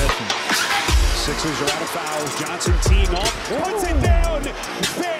possession. Sixers are out of fouls. Johnson team off. Puts it down. Big.